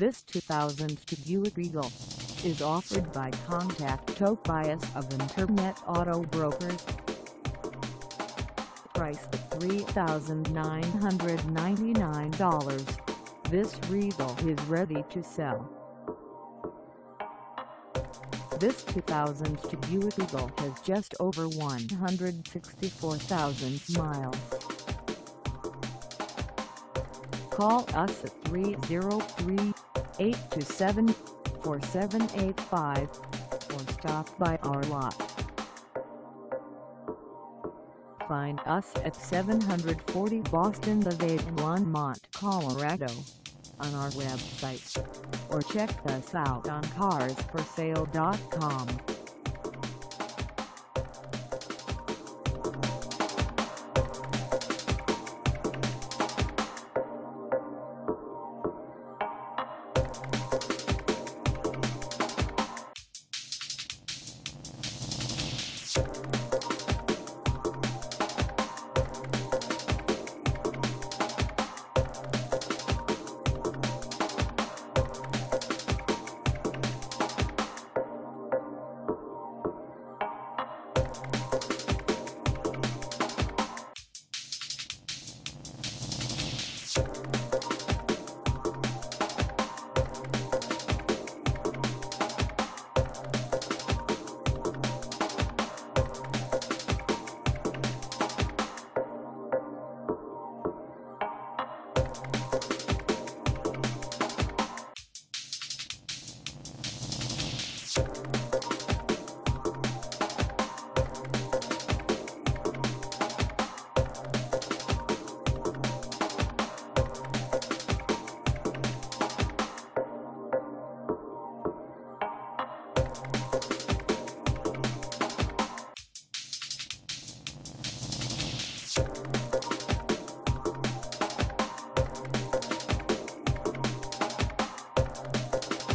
This 2002 Buick Regal is offered by Contact Tobias of Internet Auto Brokers. Price $3,999. This Regal is ready to sell. This 2002 Buick Regal has just over 164,000 miles. Call us at 303-827-4785 or stop by our lot. Find us at 740 Boston Ave in Longmont, Colorado on our website or check us out on carsforsale.com. Thank